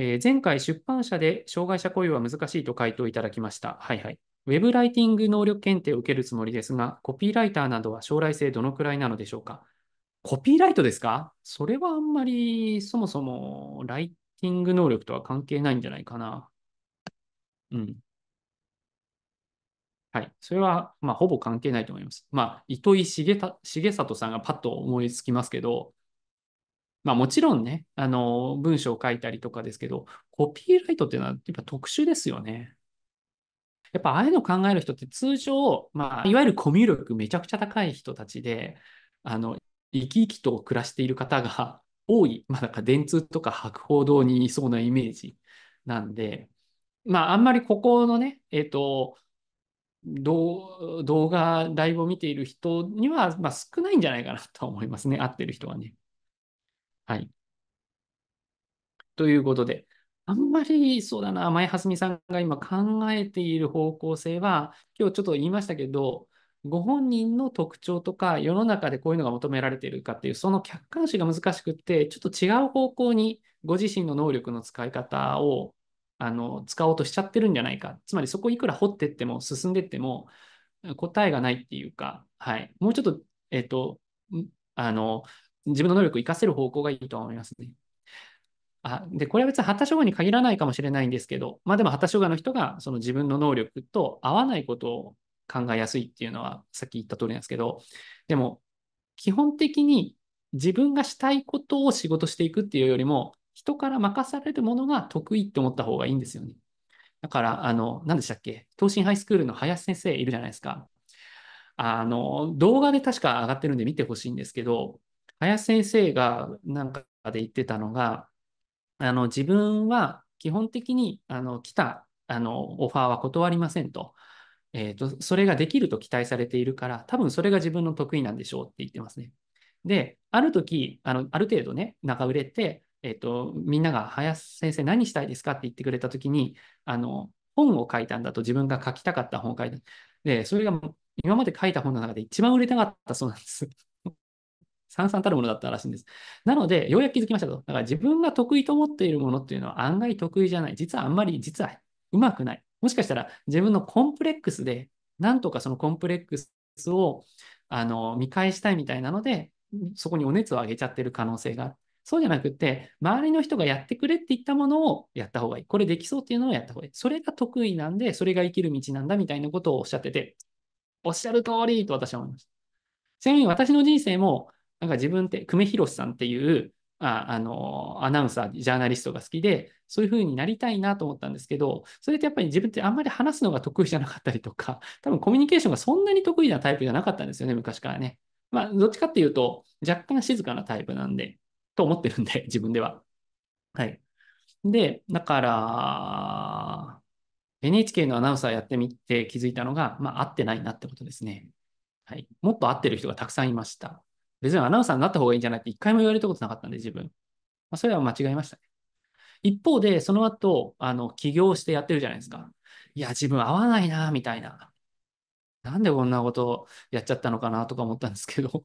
えー前回出版社で障害者雇用は難しいと回答いただきました。はいはい。ウェブライティング能力検定を受けるつもりですが、コピーライターなどは将来性どのくらいなのでしょうか？コピーライトですか？それはあんまりそもそもライティング能力とは関係ないんじゃないかな。うん。はい。それは、まあ、ほぼ関係ないと思います。まあ、糸井重重里さんがパッと思いつきますけど、まあ、もちろんね、あの、文章を書いたりとかですけど、コピーライトっていうのはやっぱ特殊ですよね。やっぱああいうの考える人って通常、まあ、いわゆるコミュ力めちゃくちゃ高い人たちで、あの、生き生きと暮らしている方が 多い、まあ、なんか電通とか博報堂にいそうなイメージなんで、まあ、あんまりここのね、えっ、と、動動画、ライブを見ている人には、まあ、少ないんじゃないかなと思いますね。合ってる人はね。はい。ということで、あんまりそうだな、前はみさんが今考えている方向性は、今日ちょっと言いましたけど、ご本人の特徴とか、世の中でこういうのが求められているかっていう、その客観視が難しくって、ちょっと違う方向にご自身の能力の使い方をあの使おうとしちゃってるんじゃないか。つまりそこいくら掘ってっても進んでっても答えがないっていうか、はい、もうちょっと、えっ、と、あの、自分の能力を活かせる方向がいいと思いますね。あで、これは別に発達障害に限らないかもしれないんですけど、まあでも発達障害の人がその自分の能力と合わないことを考えやすいっていうのはさっき言った通りなんですけど、でも基本的に自分がしたいことを仕事していくっていうよりも、人から任されるものが得意って思った方がいいんですよね。だから、あの、何でしたっけ？東進ハイスクールの林先生いるじゃないですか。あの、動画で確か上がってるんで見てほしいんですけど、林先生がなんかで言ってたのが、あの、自分は基本的に、あの、来た、あの、オファーは断りませんと。えっ、と、それができると期待されているから、多分それが自分の得意なんでしょうって言ってますね。で、ある時、あの、ある程度ね、中売れて、えっ、と、みんなが林先生何したいですかって言ってくれた時に、あの、本を書いたんだと自分が書きたかった本を書いた。で、それが今まで書いた本の中で一番売れたかったそうなんです。三々たるものだったらしいんです。なので、ようやく気づきましたと。だから自分が得意と思っているものっていうのは案外得意じゃない。実はあんまり、実はうまくない。もしかしたら自分のコンプレックスで、なんとかそのコンプレックスをあの見返したいみたいなので、そこにお熱を上げちゃってる可能性がある。そうじゃなくて、周りの人がやってくれって言ったものをやった方がいい。これできそうっていうのをやった方がいい。それが得意なんで、それが生きる道なんだみたいなことをおっしゃってて、おっしゃる通りと私は思いました。ちなみに私の人生も、なんか自分って、久米宏さんっていうああのアナウンサー、ジャーナリストが好きで、そういう風になりたいなと思ったんですけど、それってやっぱり自分ってあんまり話すのが得意じゃなかったりとか、多分コミュニケーションがそんなに得意なタイプじゃなかったんですよね、昔からね。まあ、どっちかっていうと、若干静かなタイプなんで、と思ってるんで、自分では。はい。で、だから、NHK のアナウンサーやってみて気づいたのが、まあ、合ってないなってことですね。はい。もっと合ってる人がたくさんいました。別にアナウンサーになった方がいいんじゃないって一回も言われたことなかったんで、自分。まあ、それは間違えましたね。一方で、その後、あの、起業してやってるじゃないですか。いや、自分合わないな、みたいな。なんでこんなことやっちゃったのかなとか思ったんですけど、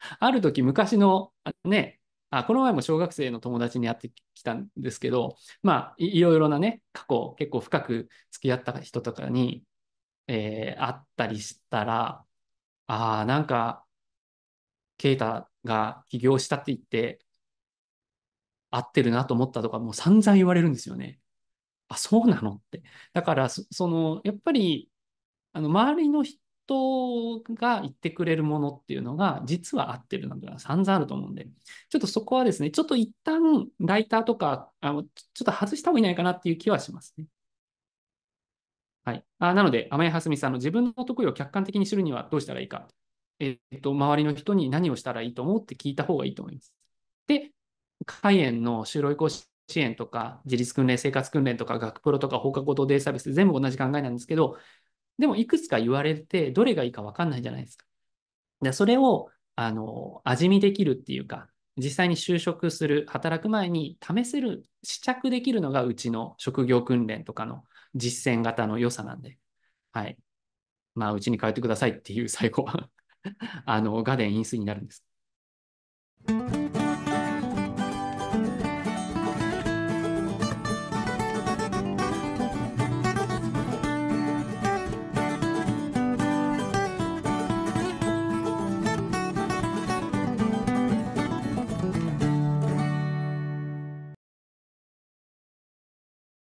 ある時昔の、ね、あ、この前も小学生の友達に会ってきたんですけど、まあ、いいろいろなね、過去結構深く付き合った人とかに、えー、会ったりしたら、ああ、なんか、ケイタが起業したって言って、合ってるなと思ったとか、もう散々言われるんですよね。あ、そうなのって。だから、そその、やっぱり、あの、周りの人が言ってくれるものっていうのが、実は合ってるなんていうのは散々あると思うんで、ちょっとそこはですね、ちょっと一旦、ライターとか、あのちょっと外した方がいいんじゃないかなっていう気はしますね。はい。あなので、甘谷はすみさんの自分の得意を客観的に知るにはどうしたらいいか。えっと、周りの人に何をしたらいいと思うって聞いた方がいいと思います。で、海園の就労移行支援とか、自立訓練、生活訓練とか、学プロとか放課後等デイサービス、全部同じ考えなんですけど、でもいくつか言われて、どれがいいか分かんないじゃないですか。でそれを、あの、味見できるっていうか、実際に就職する、働く前に試せる、試着できるのがうちの職業訓練とかの実践型の良さなんで、はい。まあ、うちに帰ってくださいっていう最後は あの、ガデン飲水になるんです。